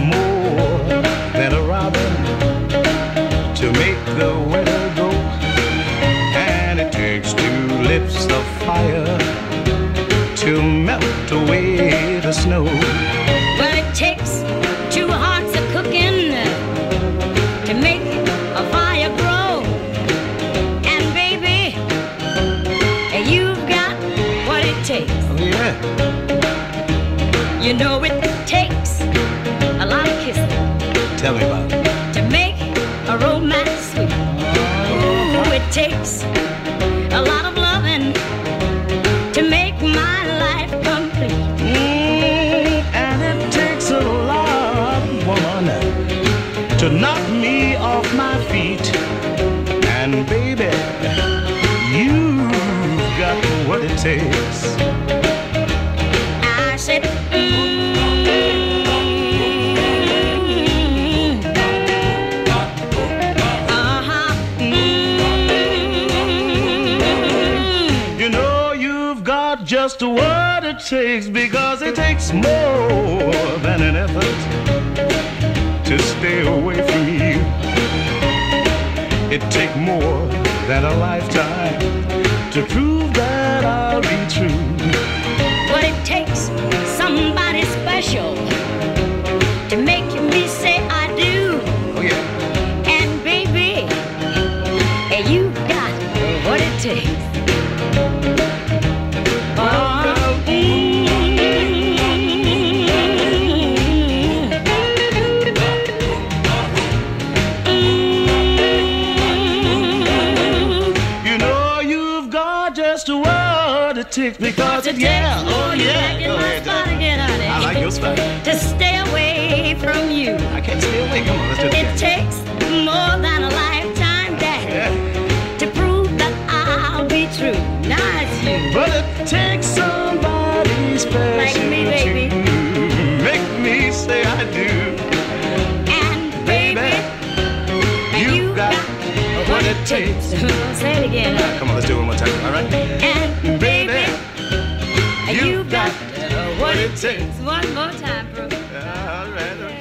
more than a robin to make the winter go. And it takes two lips of fire to melt away the snow. Well, it takes two hearts of cooking to make a fire grow. And baby, you've got what it takes. Oh, yeah. Tell me about it. to make a romance sweet. Ooh, it takes a lot of loving to make my life complete. Mm, and it takes a lot, woman, to knock me off my feet. And baby, you've got what it takes. You've just what it takes because it takes more than an effort to stay away from you. It takes more than a lifetime to prove because oh, oh, it, yeah, oh yeah. Go ahead. I like your spot. To stay away from you. I can't stay away. Come on, let's do it It takes more than a lifetime, Daddy, to prove that I'll be true. Not you. But it takes somebody special Like me, baby. to make me say I do. And baby, You got what it takes. Say it again. Come on, let's do it one more time. All right. And baby, you got what it takes. One more time, bro. All right. All right.